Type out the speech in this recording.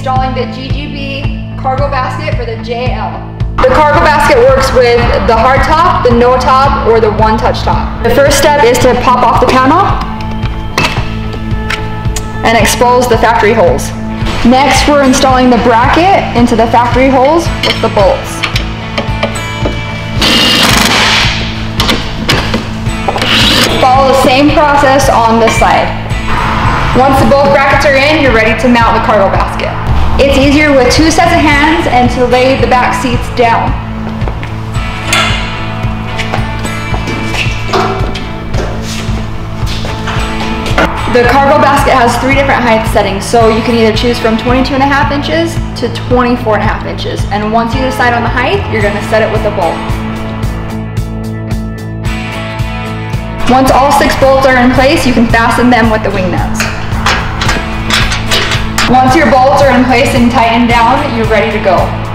installing the GGB cargo basket for the JL. The cargo basket works with the hard top, the no top, or the one touch top. The first step is to pop off the panel and expose the factory holes. Next, we're installing the bracket into the factory holes with the bolts. Follow the same process on this side. Once the both brackets are in, you're ready to mount the cargo basket. It's easier with two sets of hands and to lay the back seats down. The cargo basket has three different height settings, so you can either choose from 22 and a half inches to 24 and a half inches. And once you decide on the height, you're gonna set it with a bolt. Once all six bolts are in place, you can fasten them with the wing nuts. Once your bolts are in place and tightened down, you're ready to go.